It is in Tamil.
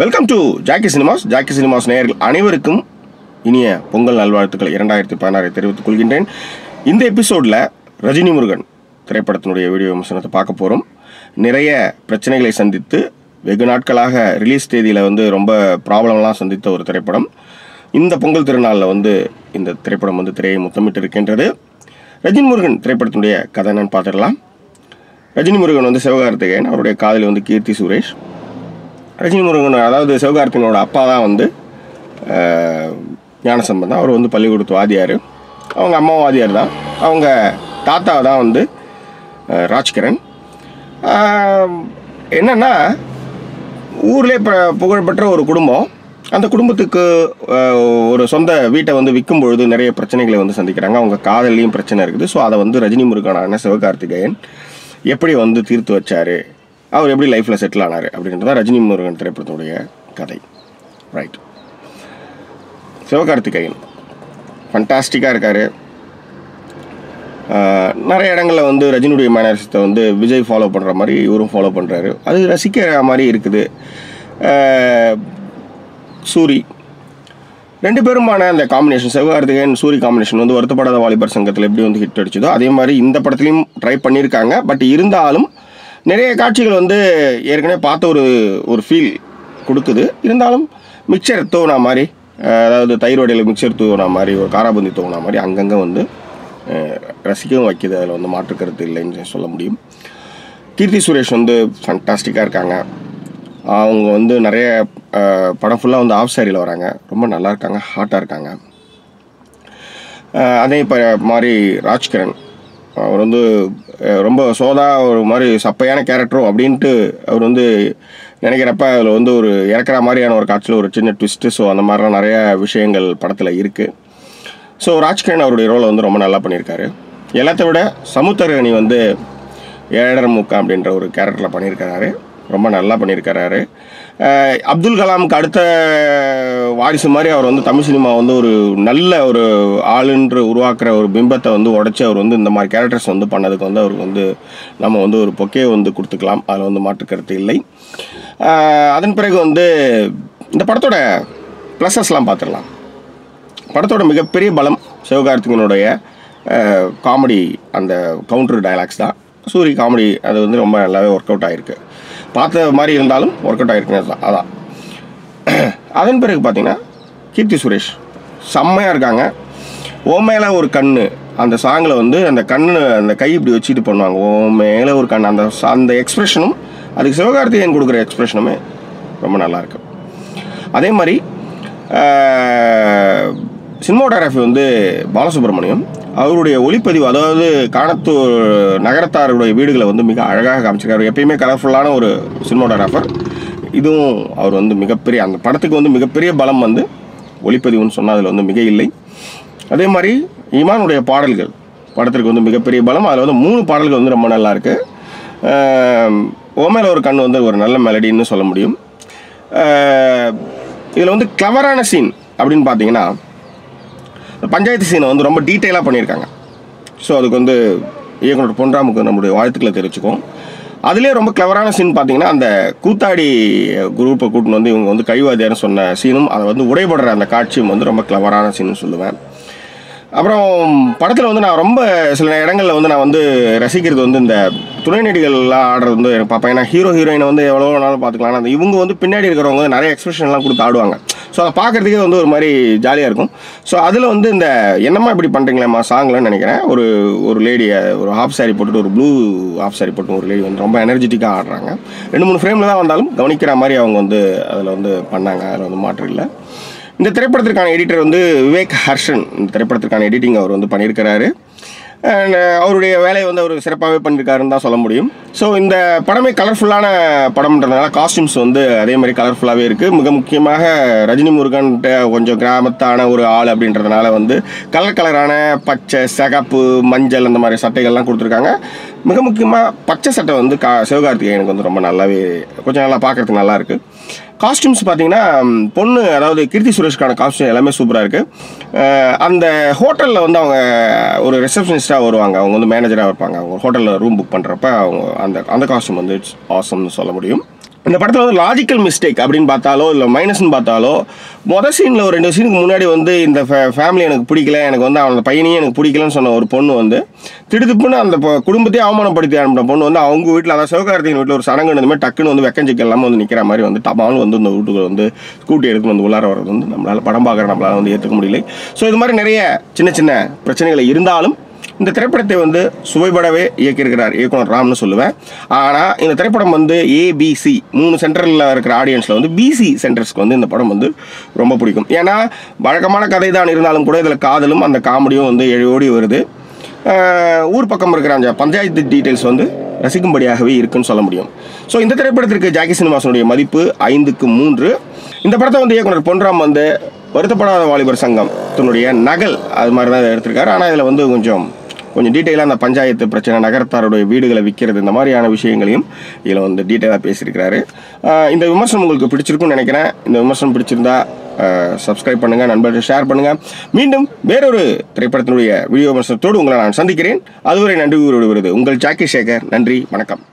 Welcome to Jackie cinemas Jackie cinemas நேயர்கள் அனைவருக்கும் இனிய பொங்கல் நல்வாழ்த்துக்கள் இரண்டாயிரத்தி பதினாறை தெரிவித்துக் கொள்கின்றேன். இந்த எபிசோடில் ரஜினி முருகன் திரைப்படத்தினுடைய வீடியோ விமர்சனத்தை பார்க்க போகிறோம் நிறைய பிரச்சனைகளை சந்தித்து வெகு நாட்களாக ரிலீஸ் தேதியில் வந்து ரொம்ப ப்ராப்ளம்லாம் சந்தித்த ஒரு திரைப்படம். இந்த பொங்கல் திருநாளில் வந்து இந்த திரைப்படம் வந்து திரையை முத்தமிட்டு இருக்கின்றது ரஜினி முருகன் திரைப்படத்தினுடைய கதை என்னன்னு பார்த்துடலாம். ரஜினி முருகன் வந்து சிவகார்த்திகேயன் அவருடைய காதலி வந்து கீர்த்தி சுரேஷ். ரஜினி முருகன் அதாவது சிவகார்த்திகனோட அப்பா தான் வந்து ஞானசம்பந்தம் அவர் வந்து பள்ளிக்கூடத்து வாதியார் அவங்க அம்மா வாதியார் தான். அவங்க தாத்தா தான் வந்து ராஜ்கிரண். என்னென்னா ஊர்லேயே ப புகழ்பெற்ற ஒரு குடும்பம். அந்த குடும்பத்துக்கு ஒரு சொந்த வீட்டை வந்து விற்கும் பொழுது நிறைய பிரச்சனைகளை வந்து சந்திக்கிறாங்க. அவங்க காதல்லையும் பிரச்சனை இருக்குது. ஸோ அதை வந்து ரஜினி முருகனான சிவகார்த்திகேயன் எப்படி வந்து தீர்த்து வச்சாரு? அவர் எப்படி லைஃப்பில் செட்டில் ஆனார் அப்படின்றது தான் ரஜினி முருகன் திரைப்படத்துடைய கதை. ரைட் சிவகார்த்திகேயன். ஃபண்டாஸ்டிக்காக இருக்கார். நிறைய இடங்களில் வந்து ரஜினியுடைய மேனர்ஸத்தை வந்து விஜய் ஃபாலோ பண்ணுற மாதிரி இவரும் ஃபாலோ பண்ணுறாரு அது ரசிக்கிற மாதிரி இருக்குது. சூரி. ரெண்டு பேருமான அந்த காம்பினேஷன் சிவகார்த்திகேயன் சூரி காம்பினேஷன் வந்து வருத்தப்படாத வாலிபர் சங்கத்தில் எப்படி வந்து ஹிட் அடிச்சதோ அதே மாதிரி இந்த படத்துலையும் ட்ரை பண்ணியிருக்காங்க பட் இருந்தாலும் நிறைய காட்சிகள் வந்து ஏற்கனவே பார்த்த ஒரு ஒரு ஃபீல் கொடுக்குது. இருந்தாலும் மிக்சர் தோணா மாதிரி அதாவது தயிர் வடையில் மிக்சர் தூவினா மாதிரி ஒரு காராபந்தி தூவினா மாதிரி அங்கங்கே வந்து ரசிக்கவும் வைக்கிது. அதில் வந்து மாற்றுக்கருத்து இல்லைன்னு சொல்ல முடியும். கீர்த்தி சுரேஷ் வந்து ஃபண்டாஸ்டிக்காக இருக்காங்க. அவங்க வந்து நிறைய படம் ஃபுல்லாக வந்து ஆஃப் சாரியில் வராங்க. ரொம்ப நல்லா இருக்காங்க ஹாட்டாக இருக்காங்க. அதே இப்போ மாதிரி ராஜ்கிரண். அவர் வந்து ரொம்ப சோதா ஒரு மாதிரி சப்பையான கேரக்டரோ அப்படின்ட்டு அவர் வந்து நினைக்கிறப்ப அதில் வந்து ஒரு இறக்குற மாதிரியான ஒரு காட்சியில் ஒரு சின்ன ட்விஸ்ட்டு ஸோ அந்த மாதிரிலாம் நிறைய விஷயங்கள் படத்தில் இருக்குது ஸோ ராஜ்கிரண் அவருடைய ரோலை வந்து ரொம்ப நல்லா பண்ணியிருக்காரு. எல்லாத்த விட சமுத்திரகனி வந்து ஏழரை முக்கா அப்படின்ற ஒரு கேரக்டரில் பண்ணியிருக்கிறாரு. ரொம்ப நல்லா பண்ணியிருக்காரு அப்துல் கலாமுக்கு அடுத்த வாரிசு மாதிரி அவர் வந்து தமிழ் சினிமா வந்து ஒரு நல்ல ஒரு ஆளுன்று உருவாக்குற ஒரு பிம்பத்தை வந்து உடச்சி அவர் வந்து இந்த மாதிரி கேரக்டர்ஸ் வந்து பண்ணதுக்கு வந்து அவருக்கு வந்து நம்ம வந்து ஒரு பொக்கே வந்து கொடுத்துக்கலாம். அதில் வந்து மாற்றுக்கருத்து இல்லை. அதன் பிறகு வந்து இந்த படத்தோட ப்ளஸஸ்லாம் பார்த்துடலாம். படத்தோட மிகப்பெரிய பலம் சிவகார்த்திகனுடைய காமெடி அந்த கவுண்டர் டைலாக்ஸ் தான். சூரி காமெடி அது வந்து ரொம்ப நல்லாவே ஒர்க் அவுட் ஆகிருக்கு பார்த்த மாதிரி இருந்தாலும் ஒர்க் அவுட் ஆகிருக்குங்க அதான் அதான். அதன் பிறகு பார்த்தீங்கன்னா கீர்த்தி சுரேஷ். செம்மையாக இருக்காங்க. ஓ மேலே ஒரு கண் அந்த சாங்கில் வந்து அந்த கண்ணு அந்த கை இப்படி வச்சுட்டு பண்ணுவாங்க. ஓ மேலே ஒரு கண் அந்த அந்த எக்ஸ்ப்ரெஷனும் அதுக்கு சிவகார்த்திகேயன் கொடுக்குற எக்ஸ்ப்ரெஷனுமே ரொம்ப நல்லாயிருக்கு அதே மாதிரி சினிமோட்டோகிராஃபி வந்து பாலசுப்ரமணியம். அவருடைய ஒளிப்பதிவு அதாவது காணத்தூர் நகரத்தாருடைய வீடுகளை வந்து மிக அழகாக காமிச்சிருக்காரு. எப்பயுமே கலர்ஃபுல்லான ஒரு சினிமோடராஃபர் இதுவும் அவர் வந்து மிகப்பெரிய அந்த படத்துக்கு வந்து மிகப்பெரிய பலம் வந்து ஒளிப்பதிவுன்னு சொன்னால் அதில் வந்து மிக இல்லை. அதே மாதிரி இமானுடைய பாடல்கள் படத்திற்கு வந்து மிகப்பெரிய பலம். அதில் வந்து மூணு பாடல்கள் வந்து ரொம்ப நல்லா இருக்குது ஓமேல ஒரு கண் வந்து ஒரு நல்ல மெலடின்னு சொல்ல முடியும். இதில் வந்து கிளவரான சீன் அப்படின்னு பார்த்தீங்கன்னா பஞ்சாயத்து சீனை வந்து ரொம்ப டீட்டெயிலாக பண்ணியிருக்காங்க. ஸோ அதுக்கு வந்து இயக்குனர் பொன்ராமுக்கு நம்முடைய வாழ்த்துக்களை தெரிவிச்சுக்கோம் அதுலேயே ரொம்ப கிளவரான சீன் பார்த்தீங்கன்னா அந்த கூத்தாடி குரூப்பை கூட்டின்னு வந்து இவங்க வந்து கழிவாதியார்னு சொன்ன சீனும் அதை வந்து உடைபடுற அந்த காட்சியும் வந்து ரொம்ப கிளவரான சீன் சொல்லுவேன். அப்புறம் படத்தில் வந்து நான் ரொம்ப சில இடங்களில் வந்து நான் வந்து ரசிக்கிறது வந்து இந்த துணை நடிகள்லாம் ஆடுறது வந்து எனக்கு பார்ப்பேன். ஏன்னா ஹீரோ ஹீரோயினை வந்து எவ்வளோ நாளும் பார்த்துக்கலாம். ஆனால் அந்த இவங்க வந்து பின்னாடி இருக்கிறவங்க நிறைய எக்ஸ்பிரஷன்லாம் கொடுத்து ஆடுவாங்க. ஸோ அதை பார்க்குறதுக்கே வந்து ஒரு மாதிரி ஜாலியாக இருக்கும். ஸோ அதில் வந்து இந்த என்னம்மா இப்படி பண்ணுறீங்களேம்மா சாங்லன்னு நினைக்கிறேன். ஒரு ஒரு லேடியை ஒரு ஹாஃப் சாரி போட்டுட்டு ஒரு ப்ளூ ஹாஃப் சாரி போட்டு ஒரு லேடி வந்து ரொம்ப எனர்ஜெட்டிக்காக ஆடுறாங்க. ரெண்டு மூணு ஃப்ரேமில் தான் வந்தாலும் கவனிக்கிற மாதிரி அவங்க வந்து அதில் வந்து பண்ணாங்க. அதில் வந்து மாற்றம் இல்லை. இந்த திரைப்படத்திற்கான எடிட்டர் வந்து விவேக் ஹர்ஷன். இந்த திரைப்படத்திற்கான எடிட்டிங் அவர் வந்து பண்ணியிருக்கிறாரு. Uh, அவருடைய வேலையை வந்து அவர் சிறப்பாகவே பண்ணியிருக்காருன்னு தான் சொல்ல முடியும். ஸோ இந்த படமே கலர்ஃபுல்லான படம்ன்றதுனால காஸ்டியூம்ஸ் வந்து அதே மாதிரி கலர்ஃபுல்லாகவே இருக்குது மிக முக்கியமாக ரஜினி முருகன்ட்ட கொஞ்சம் கிராமத்தான ஒரு ஆள் அப்படின்றதுனால வந்து கலர் கலரான பச்சை சிகப்பு மஞ்சள் அந்த மாதிரி சட்டைகள்லாம் கொடுத்துருக்காங்க. மிக முக்கியமாக பச்சை சட்டை வந்து கா சிவகார்த்திகேயனுக்கு வந்து ரொம்ப நல்லாவே கொஞ்சம் நல்லா பார்க்கறதுக்கு நல்லா இருக்குது காஸ்டியூம்ஸ் பார்த்தீங்கன்னா பொண்ணு அதாவது கீர்த்தி சுரேஷ்கான காஸ்டியூம் எல்லாமே சூப்பராக இருக்குது அந்த ஹோட்டலில் வந்து அவங்க ஒரு ரிசப்ஷனிஸ்ட்டாக வருவாங்க. அவங்க வந்து மேனேஜராக இருப்பாங்க. அவங்க ஹோட்டலில் ரூம் புக் பண்ணுறப்ப அவங்க அந்த அந்த காஸ்டியூம் வந்து இட்ஸ் ஆசம்னு சொல்ல முடியும். இந்த படத்தில் வந்து லாஜிக்கல் மிஸ்டேக் அப்படின்னு பார்த்தாலோ இல்லை மைனஸ்னு பார்த்தாலோ மொதல் சீனில் ஒரு ரெண்டு சீனுக்கு முன்னாடி வந்து இந்த ஃபேமிலி எனக்கு பிடிக்கல எனக்கு வந்து அவனோட பையனையும் எனக்கு பிடிக்கலன்னு சொன்ன ஒரு பொண்ணு வந்து திடுதுப்புன்னு அந்த குடும்பத்தையே அவமானப்படுத்தி அனுப்பின பொண்ணு வந்து அவங்க வீட்டில் அதாவது சிவகார்த்திகன் வீட்டில் ஒரு சடங்கு இந்த மாதிரி டக்குன்னு வந்து வெக்கஞ்சிக்க இல்லாமல் வந்து நிற்கிற மாதிரி வந்து தபாலும் வந்து இந்த வீட்டுக்கு வந்து ஸ்கூட்டி எடுத்துன்னு வந்து உள்ளார வர்றது வந்து நம்மளால் படம் பார்க்குற நம்மளால் வந்து ஏற்றுக்க முடியல. ஸோ இது மாதிரி நிறைய சின்ன சின்ன பிரச்சனைகள் இருந்தாலும் இந்த திரைப்படத்தை வந்து சுவைபடவே இயக்கியிருக்கிறார் இயக்குனர் ராம்னு சொல்லுவேன். ஆனால் இந்த திரைப்படம் வந்து ஏபிசி மூணு சென்டரில் இருக்கிற ஆடியன்ஸில் வந்து பிசி சென்டர்ஸ்க்கு வந்து இந்த படம் வந்து ரொம்ப பிடிக்கும். ஏன்னா வழக்கமான கதை தான் இருந்தாலும் கூட இதில் காதலும் அந்த காமெடியும் வந்து எழுவோடி வருது. ஊர் பக்கம் இருக்கிற அந்த பஞ்சாயத்து டீட்டெயில்ஸ் வந்து ரசிக்கும்படியாகவே இருக்குன்னு சொல்ல முடியும். ஸோ இந்த திரைப்படத்திற்கு ஜாக்கி சினிமாஸனுடைய மதிப்பு ஐந்துக்கு மூன்று. இந்த படத்தை வந்து இயக்குனர் பொன்ராம் வந்து வருத்தப்படாத வாலிபர் சங்கம் தன்னுடைய நகல் அது மாதிரி தான் எடுத்திருக்காரு. ஆனால் இதில் வந்து கொஞ்சம் கொஞ்சம் டீட்டெயிலாக அந்த பஞ்சாயத்து பிரச்சனை நகரத்தாருடைய வீடுகளை விற்கிறது இந்த மாதிரியான விஷயங்களையும் இதில் வந்து டீட்டெயிலாக பேசியிருக்கிறாரு. இந்த விமர்சனம் உங்களுக்கு பிடிச்சிருக்கும்னு நினைக்கிறேன். இந்த விமர்சனம் பிடிச்சிருந்தா சப்ஸ்கிரைப் பண்ணுங்கள் நண்பர்கள் ஷேர் பண்ணுங்கள் மீண்டும் வேறொரு திரைப்படத்தினுடைய வீடியோ விமர்சனத்தோடு உங்களை நான் சந்திக்கிறேன். அதுவரை நன்றி கூறி விடுவது உங்கள் ஜாக்கி சேகர். நன்றி வணக்கம்.